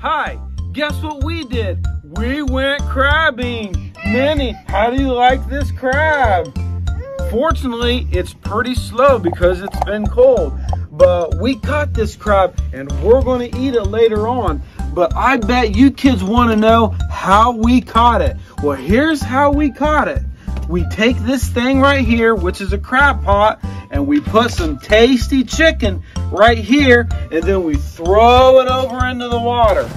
Hi, guess what we did? We went crabbing. Minnie, how do you like this crab? Fortunately, it's pretty slow because it's been cold. But we caught this crab and we're going to eat it later on. But I bet you kids want to know how we caught it. Well, here's how we caught it. We take this thing right here, which is a crab pot, and we put some tasty chicken right here, and then we throw it over into the water.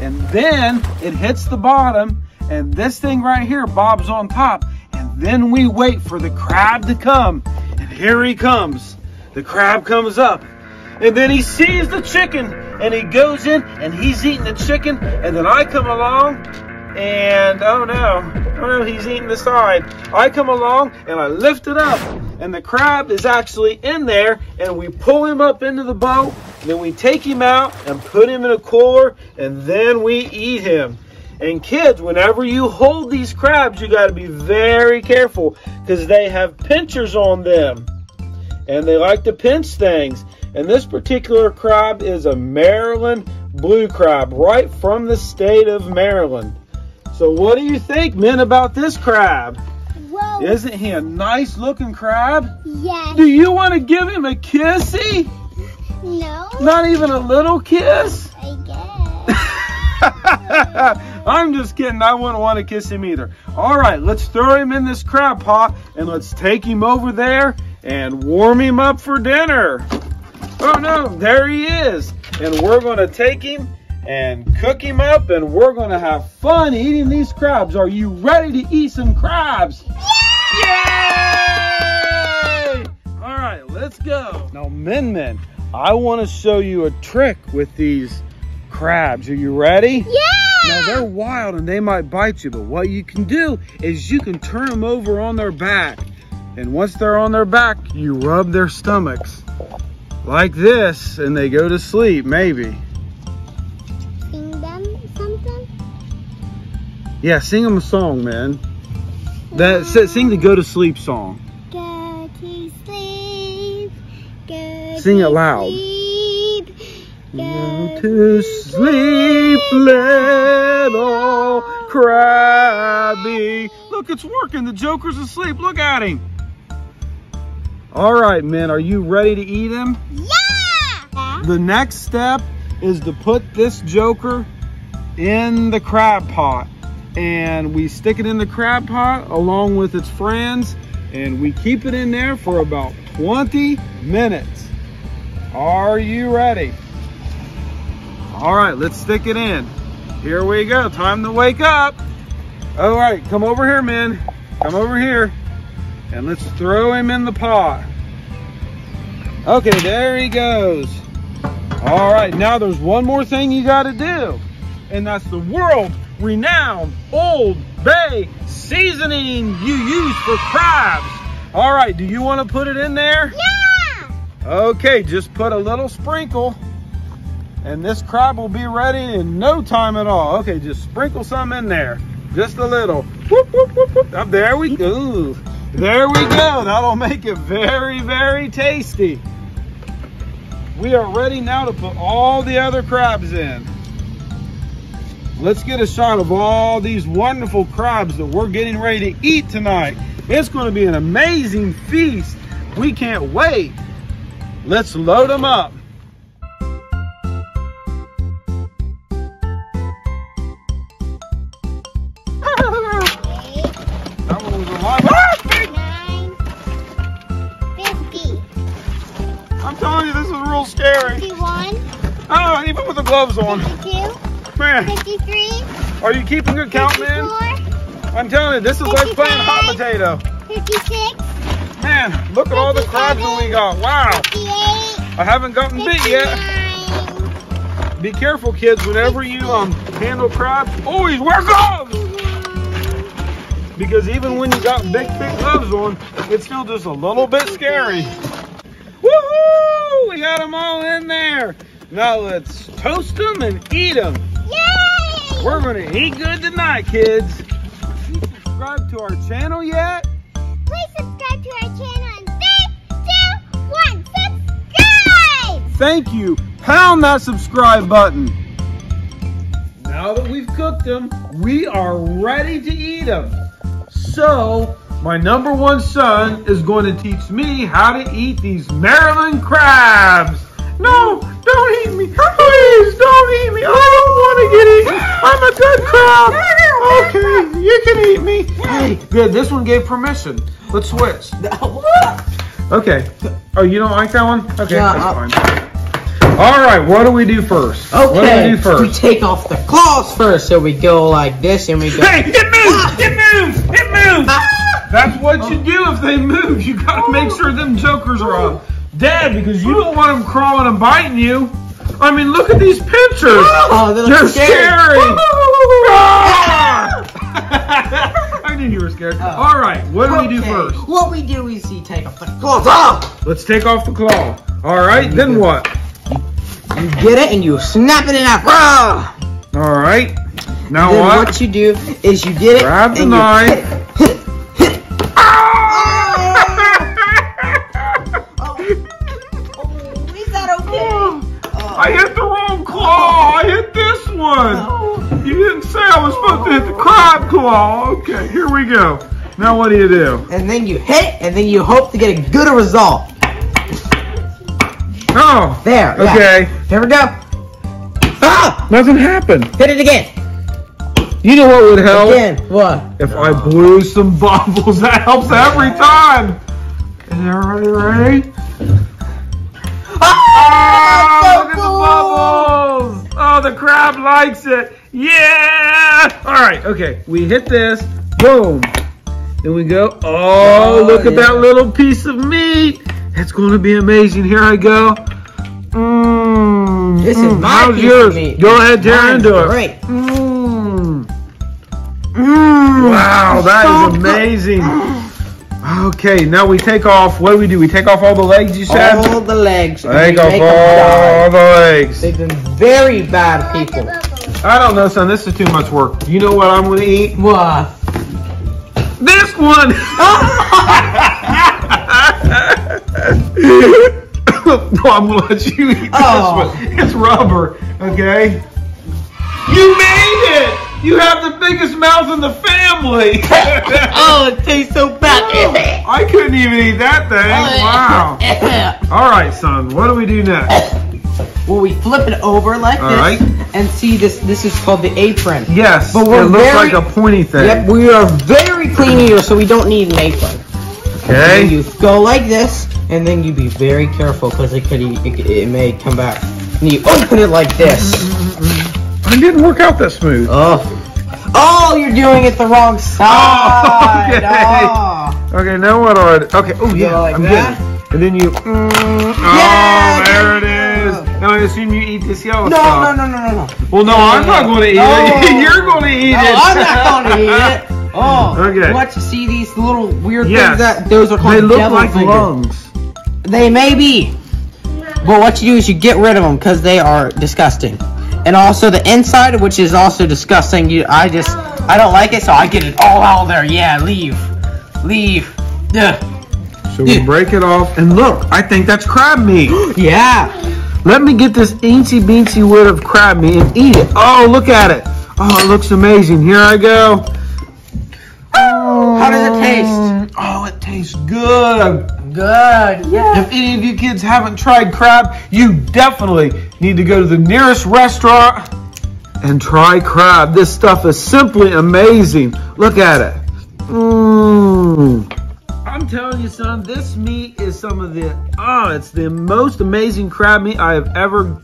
And then it hits the bottom, and this thing right here bobs on top. And then we wait for the crab to come. And here he comes. The crab comes up. And then he sees the chicken and he goes in and he's eating the chicken. And then I come along and oh no, oh no, he's eating the side. I come along and I lift it up and the crab is actually in there and we pull him up into the boat. Then we take him out and put him in a cooler and then we eat him. And kids, whenever you hold these crabs, you got to be very careful because they have pinchers on them and they like to pinch things. And this particular crab is a Maryland blue crab, right from the state of Maryland. So what do you think, men, about this crab? Whoa. Isn't he a nice looking crab? Yes. Do you want to give him a kissy? No. Not even a little kiss? I guess. I'm just kidding. I wouldn't want to kiss him either. All right, let's throw him in this crab pot and let's take him over there and warm him up for dinner. Oh no, there he is. And we're going to take him and cook him up and we're going to have fun eating these crabs. Are you ready to eat some crabs? Yay! All right, let's go. Now, Min Min, I want to show you a trick with these crabs. Are you ready? Yeah. Now they're wild and they might bite you, but what you can do is you can turn them over on their back. And once they're on their back, you rub their stomachs like this and they go to sleep, maybe. Yeah, sing them a song, man. That sing the go to sleep song. Go to sleep. Go Sing it to loud. Sleep. Go to sleep, little crabby. Look, it's working. The Joker's asleep. Look at him. All right, men, are you ready to eat him? Yeah. The next step is to put this Joker in the crab pot. And we stick it in the crab pot along with its friends. And we keep it in there for about 20 minutes. Are you ready? All right, let's stick it in. Here we go, time to wake up. All right, come over here, men. Come over here. And let's throw him in the pot. Okay, there he goes. All right, now there's one more thing you gotta do. And that's the world renowned Old Bay seasoning you use for crabs. All right, do you wanna put it in there? Yeah. Okay, just put a little sprinkle and this crab will be ready in no time at all. Okay, just sprinkle some in there. Just a little. Whoop, whoop, whoop, whoop. Up there we go. There we go. That'll make it very, very tasty. We are ready now to put all the other crabs in. Let's get a shot of all these wonderful crabs that we're getting ready to eat tonight. It's going to be an amazing feast. We can't wait. Let's load them up. That one was a lot. Big- nine, fifty, I'm telling you, this is real scary. fifty-one, Oh, even with the gloves on. Man, fifty-three, are you keeping good count, man? I'm telling you, this is like playing hot potato. fifty-six, Man, look at all the crabs that we got. Wow. I haven't gotten bit yet. Be careful, kids, whenever you um handle crabs. Always wear gloves! Because even when you got big, thick gloves on, it's still just a little bit scary. Woohoo! We got them all in there. Now let's toast them and eat them. We're gonna eat good tonight, kids. You subscribe to our channel yet? Please subscribe to our channel in three, two, one. Subscribe! Thank you. Pound that subscribe button. now that we've cooked them, we are ready to eat them. So, my number one son is going to teach me how to eat these Maryland crabs. No, don't eat me. Please, don't eat me. I don't want to get eaten. I'm a good crab. Okay, you can eat me. Hey, good. This one gave permission. Let's switch. Okay. Oh, you don't like that one? Okay, Yeah, that's uh, fine. All right, what do we do first? Okay. What do we do We take off the claws first, so we go like this, and we go. Hey, it moves! Ah! It moves! It moves! Ah! That's what you do if they move. You gotta make sure them jokers are on. Dead, because you don't want them crawling and biting you. I mean, look at these pictures. Oh, they They're scary. Ah! I knew you were scared. All right, what do we do first? What we do is you take off the claws off. Let's take off the claw. All right, then what? You get it, and you snap it in half. Ah! All right. Now Then what? what you do is you get it. Grab the and you knife. Claw. Okay, here we go. Now what do you do? And then you hit, and then you hope to get a good result. Oh, There. yeah. okay. Here we go. Ah! Nothing happened. Hit it again. You know what would help? Again. What? If I blew some bubbles, that helps every time. Is everybody ready? Ah! Oh, so look at the bubbles! Oh, the crab likes it. Yeah! All right, okay. We hit this. Boom. Then we go. Oh, Oh, look at that little piece of meat. It's going to be amazing. Here I go. Mmm. This is my How's piece yours? of meat. Go ahead, tear into it. great. Mmm. Mmm. Wow, that So is amazing. Okay, now we take off. What do we do? We take off all the legs. You said. All the legs. Take off all the legs. They've been very bad people. I don't know, son. This is too much work. You know what I'm going to eat? What? This one. no, I'm going to let you eat Oh. this one. It's rubber. Okay. You made it. You have the biggest mouth in the family. Oh, it tastes so bad. Oh, I couldn't even eat that thing. Oh, wow. All right, son. What do we do next? well, we flip it over like All this, right. and see this. This is called the apron. Yes, But we're it looks very- like a pointy thing. Yep, we are very clean here, so we don't need an apron. Okay. You go like this, and then you be very careful because it could it, it, it may come back. And you open it like this. It didn't work out that smooth. Oh, oh, you're doing it the wrong side. okay. Oh. Okay, now what are it? Okay, oh yeah, like I'm that. it. And then you, mm, Yeah, oh, there it is. Now I assume you eat this yellow No, stuff. no, no, no, no, no. Well, no, I'm not going to eat No. it. You're going to eat No, it. I'm not going to eat it. Oh, Okay. What you see these little weird Yes. things that those are called They look like fingers. lungs. They may be, but what you do is you get rid of them because they are disgusting, and also the inside, which is also disgusting. You, I just, I don't like it, so I get it all out there. Yeah, leave, leave. Ugh. So we break it off, and look, I think that's crab meat. Yeah. Let me get this eensy beensy wit of crab meat and eat it. Oh, look at it. Oh, it looks amazing. Here I go. How does it taste? Oh, it tastes good. Good. Yeah. If any of you kids haven't tried crab, you definitely need to go to the nearest restaurant and try crab. This stuff is simply amazing. Look at it. Mmm. I'm telling you, son, this meat is some of the oh, it's the most amazing crab meat I have ever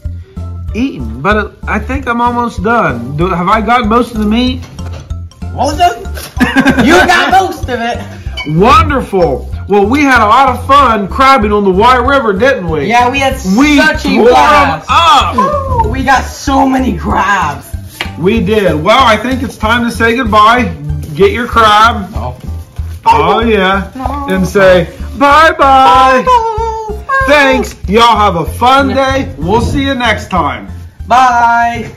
eaten. But it, I think I'm almost done. Do, have I got most of the meat? Most of you got most of it. Wonderful. Well, we had a lot of fun crabbing on the White River, didn't we? Yeah, we had We such a tore 'em blast. up. We got so many crabs. We did. Well, I think it's time to say goodbye. Get your crab. Oh. Oh, yeah. No. And say bye bye. Thanks. Y'all have a fun day. We'll see you next time. Bye.